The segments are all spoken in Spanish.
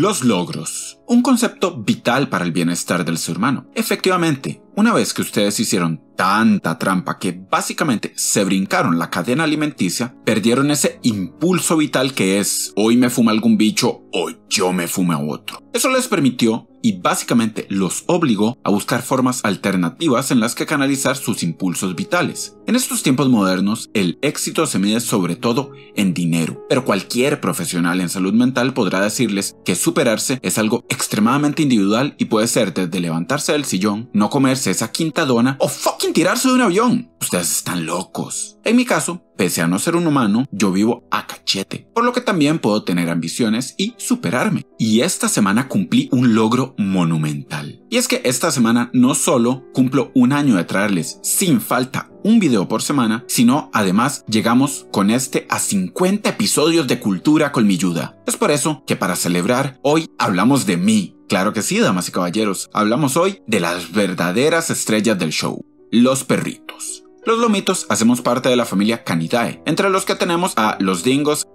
Los logros. Un concepto vital para el bienestar del ser humano. Efectivamente, una vez que ustedes hicieron tanta trampa que básicamente se brincaron la cadena alimenticia, perdieron ese impulso vital que es hoy me fuma algún bicho o yo me fume a otro. Eso les permitió y básicamente los obligó a buscar formas alternativas en las que canalizar sus impulsos vitales. En estos tiempos modernos, el éxito se mide sobre todo en dinero, pero cualquier profesional en salud mental podrá decirles que superarse es algo extremadamente individual y puede ser desde levantarse del sillón, no comerse esa quinta dona o fucking tirarse de un avión. Ustedes están locos. En mi caso, pese a no ser un humano, yo vivo a cachete, por lo que también puedo tener ambiciones y superarme. Y esta semana cumplí un logro monumental. Y es que esta semana no solo cumplo un año de traerles sin falta un video por semana, sino además llegamos con este a 50 episodios de Cultura Colmilluda. Es por eso que para celebrar hoy hablamos de mí. Claro que sí, damas y caballeros, hablamos hoy de las verdaderas estrellas del show, los perritos. Los lomitos hacemos parte de la familia Canidae, entre los que tenemos a los dingos,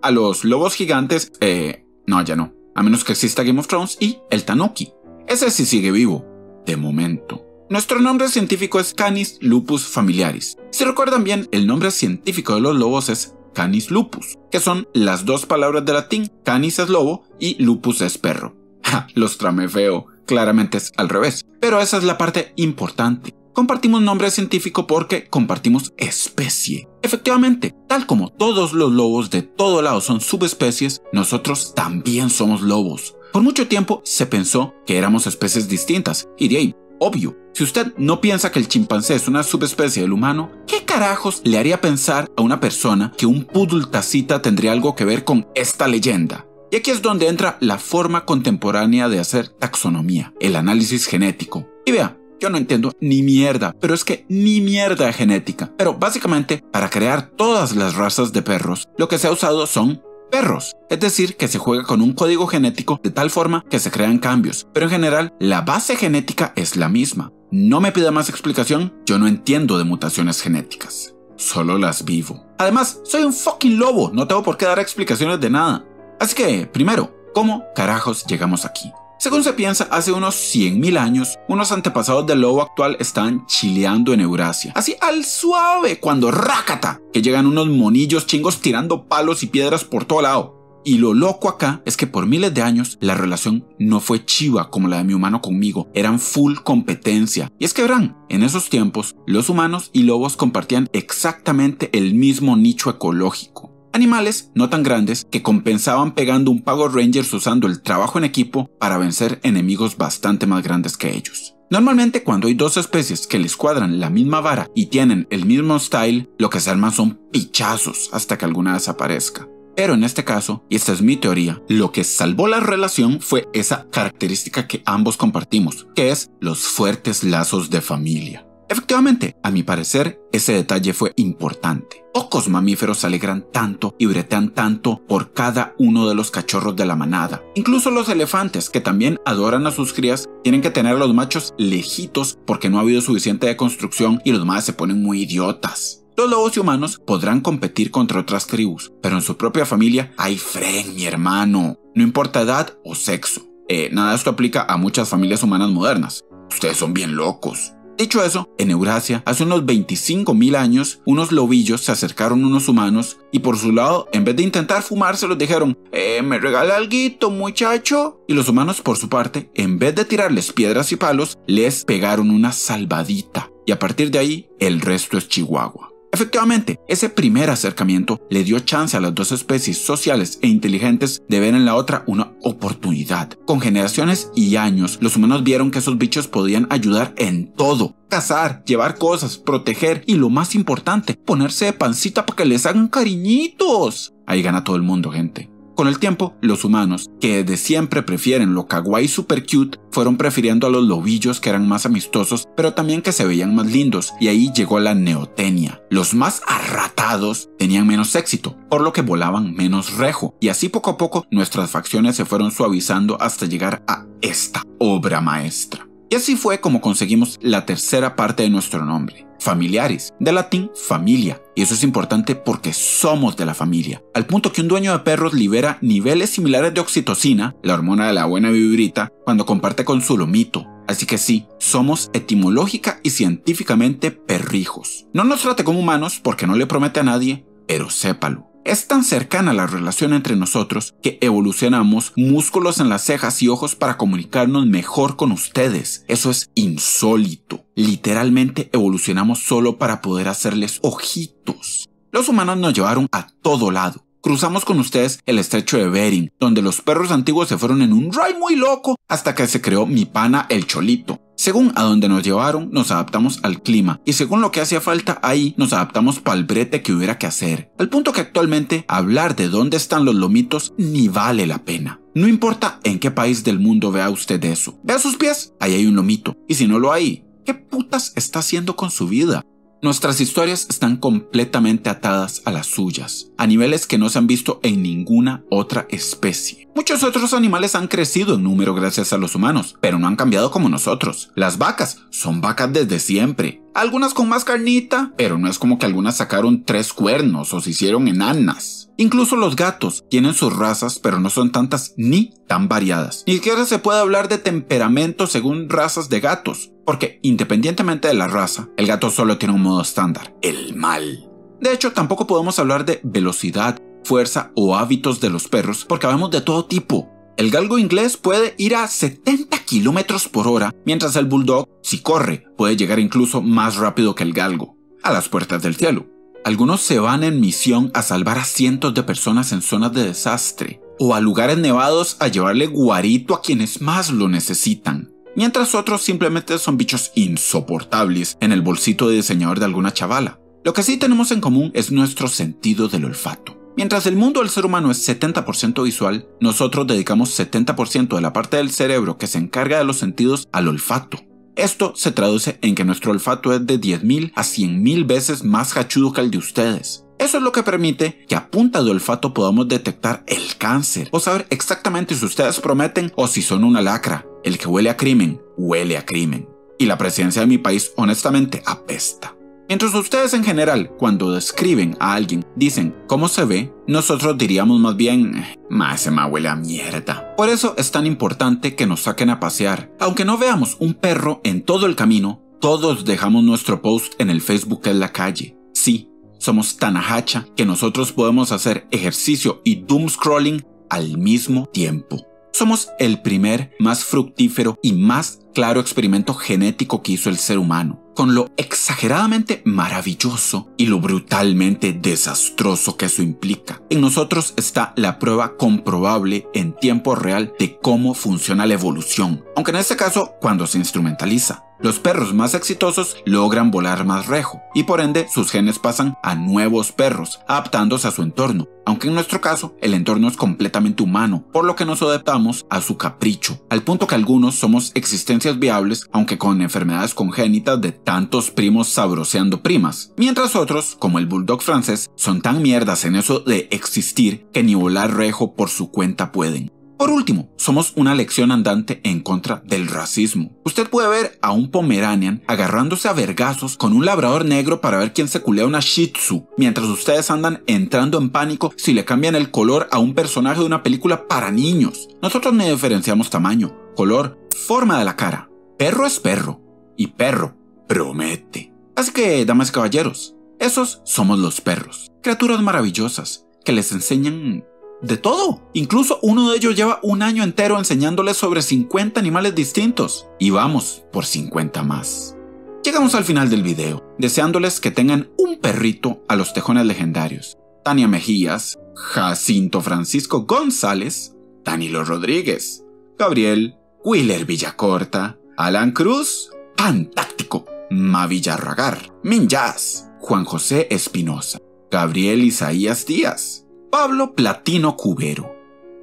a los lobos gigantes, eh, no, ya no, a menos que exista Game of Thrones, y el Tanuki. Ese sí sigue vivo, de momento. Nuestro nombre científico es Canis lupus familiaris. Si recuerdan bien, el nombre científico de los lobos es Canis lupus, que son las dos palabras de latín, canis es lobo y lupus es perro. Ja, los tramé feo, claramente es al revés. Pero esa es la parte importante. Compartimos nombre científico porque compartimos especie. Efectivamente, tal como todos los lobos de todo lado son subespecies, nosotros también somos lobos. Por mucho tiempo se pensó que éramos especies distintas, y de ahí obvio. Si usted no piensa que el chimpancé es una subespecie del humano, ¿qué carajos le haría pensar a una persona que un poodle tacita tendría algo que ver con esta leyenda? Y aquí es donde entra la forma contemporánea de hacer taxonomía, el análisis genético. Y vea, yo no entiendo ni mierda, pero es que ni mierda genética. Pero básicamente, para crear todas las razas de perros, lo que se ha usado son perros. Es decir, que se juega con un código genético de tal forma que se crean cambios, pero en general la base genética es la misma. No me pida más explicación, yo no entiendo de mutaciones genéticas. Solo las vivo. Además, soy un fucking lobo, no tengo por qué dar explicaciones de nada. Así que, primero, ¿cómo carajos llegamos aquí? Según se piensa, hace unos 100.000 años, unos antepasados del lobo actual estaban chileando en Eurasia. Así al suave, cuando rácata, que llegan unos monillos chingos tirando palos y piedras por todo lado. Y lo loco acá es que por miles de años la relación no fue chiva como la de mi humano conmigo, eran full competencia. Y es que verán, en esos tiempos los humanos y lobos compartían exactamente el mismo nicho ecológico. Animales no tan grandes que compensaban pegando un Power Rangers usando el trabajo en equipo para vencer enemigos bastante más grandes que ellos. Normalmente cuando hay dos especies que les cuadran la misma vara y tienen el mismo style, lo que se arman son pichazos hasta que alguna desaparezca. Pero en este caso, y esta es mi teoría, lo que salvó la relación fue esa característica que ambos compartimos, que es los fuertes lazos de familia. Efectivamente, a mi parecer, ese detalle fue importante. Pocos mamíferos se alegran tanto y bretean tanto por cada uno de los cachorros de la manada. Incluso los elefantes, que también adoran a sus crías, tienen que tener a los machos lejitos porque no ha habido suficiente deconstrucción y los más se ponen muy idiotas. Los lobos y humanos podrán competir contra otras tribus, pero en su propia familia hay fren, mi hermano. No importa edad o sexo. Eh, nada de esto aplica a muchas familias humanas modernas. Ustedes son bien locos. Dicho eso, en Eurasia, hace unos 25.000 años, unos lobillos se acercaron a unos humanos y por su lado, en vez de intentar fumárselos, dijeron, eh, ¿me regala algo, muchacho? Y los humanos, por su parte, en vez de tirarles piedras y palos, les pegaron una salvadita. Y a partir de ahí, el resto es Chihuahua. Efectivamente, ese primer acercamiento le dio chance a las dos especies sociales e inteligentes de ver en la otra una oportunidad. Con generaciones y años, los humanos vieron que esos bichos podían ayudar en todo. Cazar, llevar cosas, proteger y lo más importante, ponerse de pancita para que les hagan cariñitos. Ahí gana todo el mundo, gente. Con el tiempo, los humanos, que de siempre prefieren lo kawaii super cute, fueron prefiriendo a los lobillos que eran más amistosos, pero también que se veían más lindos, y ahí llegó la neotenia. Los más arratados tenían menos éxito, por lo que volaban menos rejo, y así poco a poco nuestras facciones se fueron suavizando hasta llegar a esta obra maestra. Y así fue como conseguimos la tercera parte de nuestro nombre, familiares, de latín familia, y eso es importante porque somos de la familia, al punto que un dueño de perros libera niveles similares de oxitocina, la hormona de la buena vibrita, cuando comparte con su lomito. Así que sí, somos etimológica y científicamente perrijos. No nos trate como humanos porque no le promete a nadie, pero sépalo. Es tan cercana la relación entre nosotros que evolucionamos músculos en las cejas y ojos para comunicarnos mejor con ustedes. Eso es insólito. Literalmente evolucionamos solo para poder hacerles ojitos. Los humanos nos llevaron a todo lado. Cruzamos con ustedes el estrecho de Bering, donde los perros antiguos se fueron en un ray muy loco hasta que se creó mi pana el Cholito. Según a donde nos llevaron, nos adaptamos al clima y según lo que hacía falta ahí, nos adaptamos para el brete que hubiera que hacer. Al punto que actualmente hablar de dónde están los lomitos ni vale la pena. No importa en qué país del mundo vea usted eso. Vea sus pies, ahí hay un lomito. Y si no lo hay, ¿qué putas está haciendo con su vida? Nuestras historias están completamente atadas a las suyas, a niveles que no se han visto en ninguna otra especie. Muchos otros animales han crecido en número gracias a los humanos, pero no han cambiado como nosotros. Las vacas son vacas desde siempre. Algunas con más carnita, pero no es como que algunas sacaron tres cuernos o se hicieron enanas. Incluso los gatos tienen sus razas, pero no son tantas ni tan variadas. Ni siquiera se puede hablar de temperamento según razas de gatos, porque independientemente de la raza, el gato solo tiene un modo estándar, el mal. De hecho, tampoco podemos hablar de velocidad, fuerza o hábitos de los perros, porque hablamos de todo tipo. El galgo inglés puede ir a 70 km por hora, mientras el bulldog, si corre, puede llegar incluso más rápido que el galgo, a las puertas del cielo. Algunos se van en misión a salvar a cientos de personas en zonas de desastre, o a lugares nevados a llevarle guarito a quienes más lo necesitan, mientras otros simplemente son bichos insoportables en el bolsito de diseñador de alguna chavala. Lo que sí tenemos en común es nuestro sentido del olfato. Mientras el mundo del ser humano es 70% visual, nosotros dedicamos 70% de la parte del cerebro que se encarga de los sentidos al olfato. Esto se traduce en que nuestro olfato es de 10.000 a 100.000 veces más hachudo que el de ustedes. Eso es lo que permite que a punta de olfato podamos detectar el cáncer o saber exactamente si ustedes prometen o si son una lacra. El que huele a crimen, huele a crimen. Y la presidencia de mi país honestamente apesta. Mientras ustedes en general, cuando describen a alguien, dicen cómo se ve, nosotros diríamos más bien, más se me huele a mierda. Por eso es tan importante que nos saquen a pasear. Aunque no veamos un perro en todo el camino, todos dejamos nuestro post en el Facebook en la calle. Sí, somos tan ajacha que nosotros podemos hacer ejercicio y doom scrolling al mismo tiempo. Somos el primer, más fructífero y más claro experimento genético que hizo el ser humano con lo exageradamente maravilloso y lo brutalmente desastroso que eso implica. En nosotros está la prueba comprobable en tiempo real de cómo funciona la evolución, aunque en este caso cuando se instrumentaliza. Los perros más exitosos logran volar más rejo y por ende sus genes pasan a nuevos perros, adaptándose a su entorno, aunque en nuestro caso el entorno es completamente humano, por lo que nos adaptamos a su capricho, al punto que algunos somos existencias viables, aunque con enfermedades congénitas de tantos primos sabroseando primas, mientras otros, como el bulldog francés, son tan mierdas en eso de existir que ni volar rejo por su cuenta pueden. Por último, somos una lección andante en contra del racismo. Usted puede ver a un Pomeranian agarrándose a vergazos con un labrador negro para ver quién se culea una Shih Tzu, mientras ustedes andan entrando en pánico si le cambian el color a un personaje de una película para niños. Nosotros no diferenciamos tamaño, color, forma de la cara. Perro es perro, y perro promete. Así que, damas y caballeros, esos somos los perros, criaturas maravillosas que les enseñan de todo. Incluso uno de ellos lleva un año entero enseñándoles sobre 50 animales distintos. Y vamos por 50 más. Llegamos al final del video, deseándoles que tengan un perrito a los tejones legendarios. Tania Mejías, Jacinto Francisco González, Danilo Rodríguez, Gabriel, Willer Villacorta, Alan Cruz, Pantáctico, Mavillarragar, Minjaz, Juan José Espinosa, Gabriel Isaías Díaz, Pablo Platino Cubero,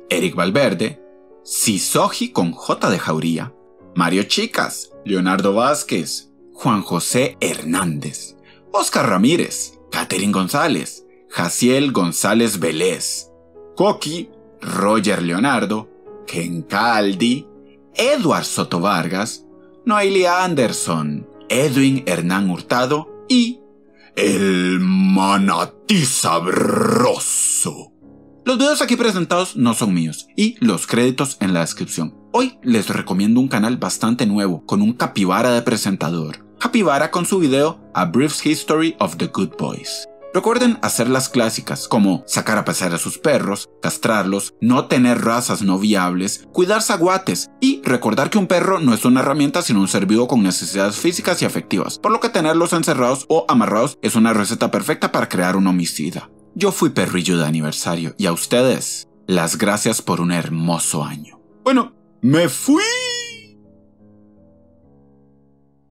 Eric Valverde, Sisoji con J de Jauría, Mario Chicas, Leonardo Vázquez, Juan José Hernández, Oscar Ramírez, Catherine González, Jaciel González Vélez, Coqui, Roger Leonardo, Ken Caldi, Edward Soto Vargas, Noelia Anderson, Edwin Hernán Hurtado y el manatí sabroso. Los videos aquí presentados no son míos y los créditos en la descripción. Hoy les recomiendo un canal bastante nuevo con un capibara de presentador. Capibara con su video A Brief History of the Good Boys. Recuerden hacer las clásicas como sacar a pasar a sus perros, castrarlos, no tener razas no viables, cuidar zaguates y recordar que un perro no es una herramienta sino un ser vivo con necesidades físicas y afectivas, por lo que tenerlos encerrados o amarrados es una receta perfecta para crear un homicida. Yo fui perrillo de aniversario y a ustedes las gracias por un hermoso año. Bueno, me fui.